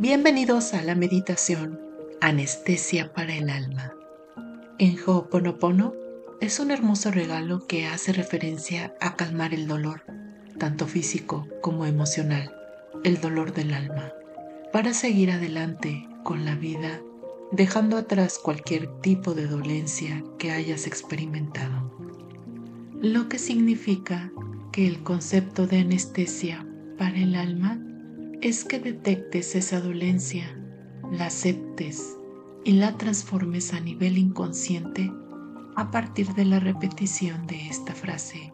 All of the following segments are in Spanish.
Bienvenidos a la meditación Anestesia para el alma. En Ho'oponopono es un hermoso regalo que hace referencia a calmar el dolor, tanto físico como emocional, el dolor del alma, para seguir adelante con la vida, dejando atrás cualquier tipo de dolencia que hayas experimentado. Lo que significa que el concepto de anestesia para el alma es que detectes esa dolencia, la aceptes y la transformes a nivel inconsciente a partir de la repetición de esta frase,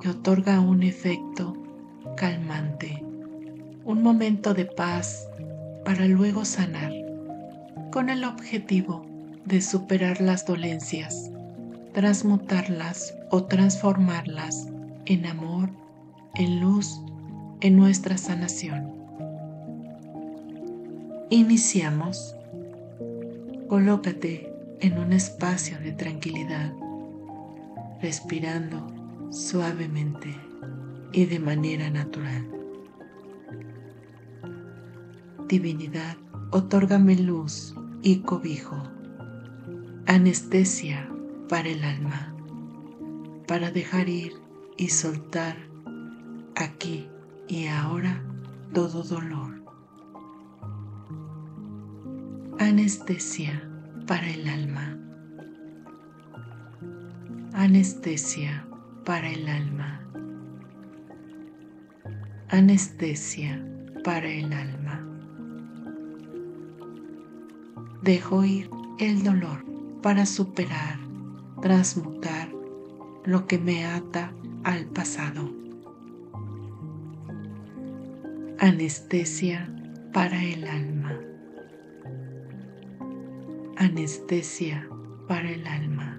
que otorga un efecto calmante, un momento de paz para luego sanar, con el objetivo de superar las dolencias, transmutarlas o transformarlas en amor, en luz, en nuestra sanación. Iniciamos. Colócate en un espacio de tranquilidad, respirando suavemente y de manera natural. Divinidad, otórgame luz y cobijo, anestesia para el alma, para dejar ir y soltar aquí y ahora todo dolor. Anestesia para el alma. Anestesia para el alma. Anestesia para el alma. Dejo ir el dolor para superar, transmutar lo que me ata al pasado. Anestesia para el alma. Anestesia para el alma.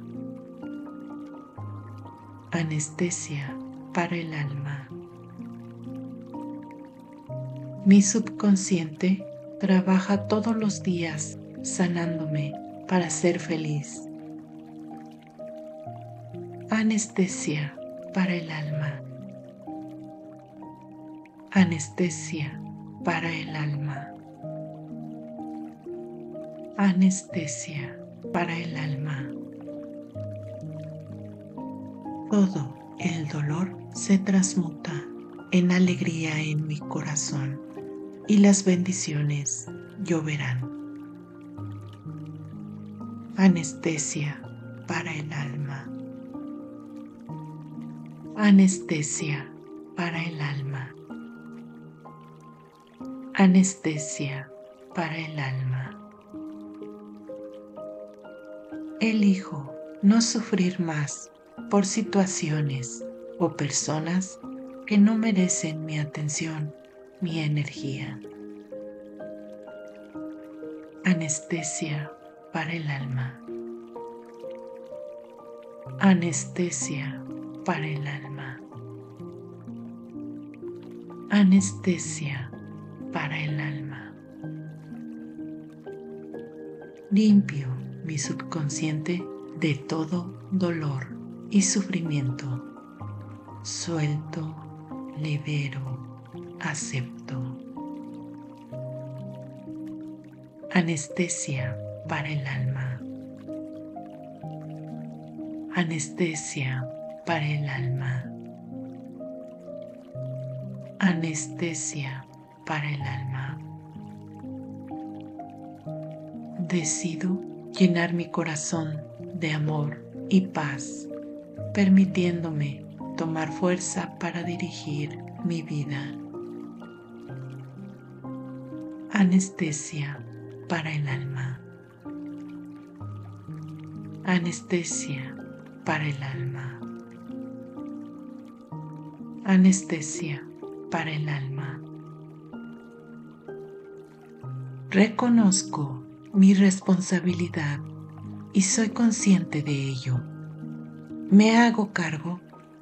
Anestesia para el alma. Mi subconsciente trabaja todos los días sanándome para ser feliz. Anestesia para el alma. Anestesia para el alma. Anestesia para el alma. Todo el dolor se transmuta en alegría en mi corazón y las bendiciones lloverán. Anestesia para el alma. Anestesia para el alma. Anestesia para el alma. Elijo no sufrir más por situaciones o personas que no merecen mi atención, mi energía. Anestesia para el alma. Anestesia para el alma. Anestesia para el alma. Limpio mi subconsciente de todo dolor y sufrimiento. Suelto, libero, acepto. Anestesia para el alma. Anestesia para el alma. Anestesia para el alma. Decido llenar mi corazón de amor y paz, permitiéndome tomar fuerza para dirigir mi vida. Anestesia para el alma. Anestesia para el alma. Anestesia para el alma. Reconozco mi responsabilidad y soy consciente de ello. Me hago cargo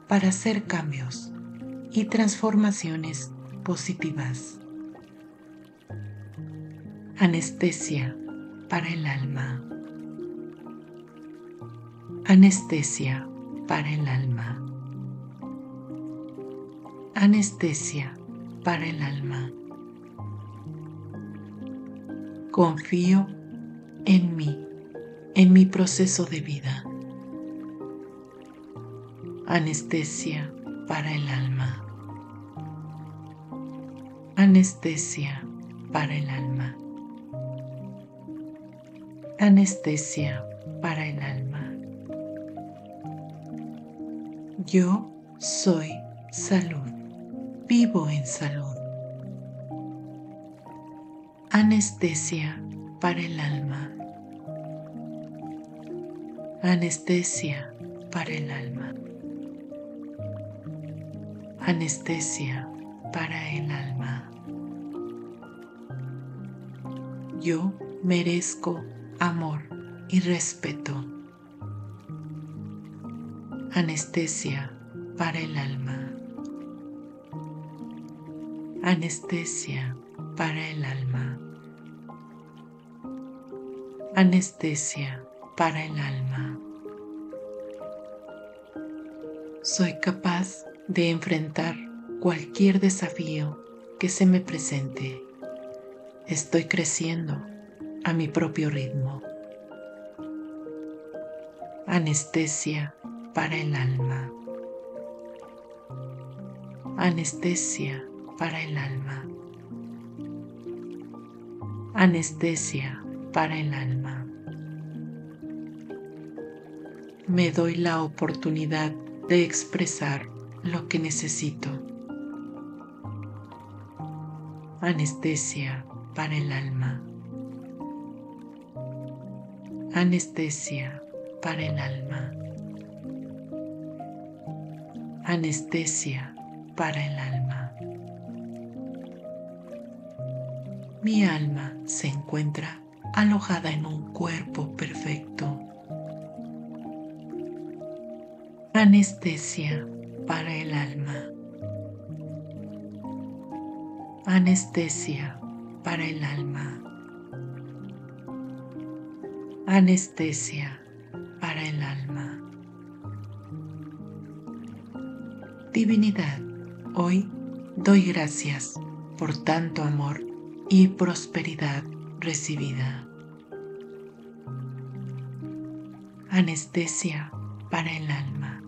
para hacer cambios y transformaciones positivas. Anestesia para el alma. Anestesia para el alma. Anestesia para el alma. Confío en mí, en mi proceso de vida. Anestesia para el alma. Anestesia para el alma. Anestesia para el alma. Yo soy salud. Vivo en salud. Anestesia para el alma. Anestesia para el alma. Anestesia para el alma. Yo merezco amor y respeto. Anestesia para el alma. Anestesia para el alma. Anestesia para el alma. Soy capaz de enfrentar cualquier desafío que se me presente. Estoy creciendo a mi propio ritmo. Anestesia para el alma. Anestesia para el alma. Anestesia para el alma. Me doy la oportunidad de expresar lo que necesito. Anestesia para el alma. Anestesia para el alma. Anestesia para el alma. Mi alma se encuentra alojada en un cuerpo perfecto. Anestesia para el alma. Anestesia para el alma. Anestesia para el alma. Divinidad, hoy doy gracias por tanto amor y prosperidad recibida. Anestesia para el alma.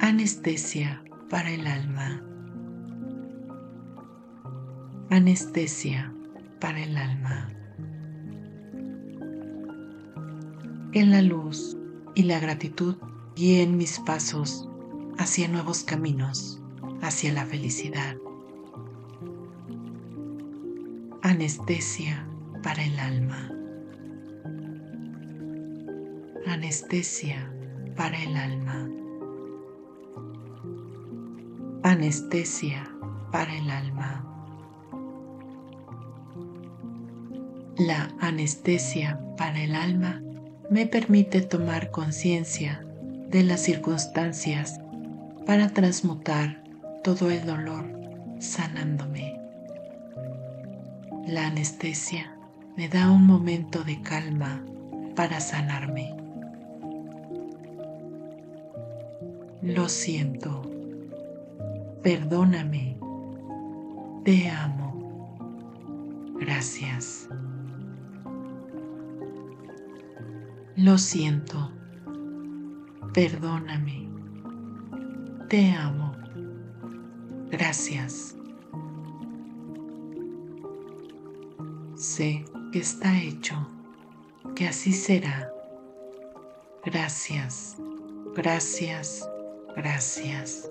Anestesia para el alma. Anestesia para el alma. Que la luz y la gratitud guíen mis pasos hacia nuevos caminos, hacia la felicidad. Anestesia para el alma. Anestesia para el alma. Anestesia para el alma. La anestesia para el alma me permite tomar conciencia de las circunstancias para transmutar todo el dolor sanándome. La anestesia me da un momento de calma para sanarme. Lo siento. Perdóname. Te amo. Gracias. Lo siento. Perdóname. Te amo. Gracias. Sé que está hecho, que así será. Gracias, gracias, gracias.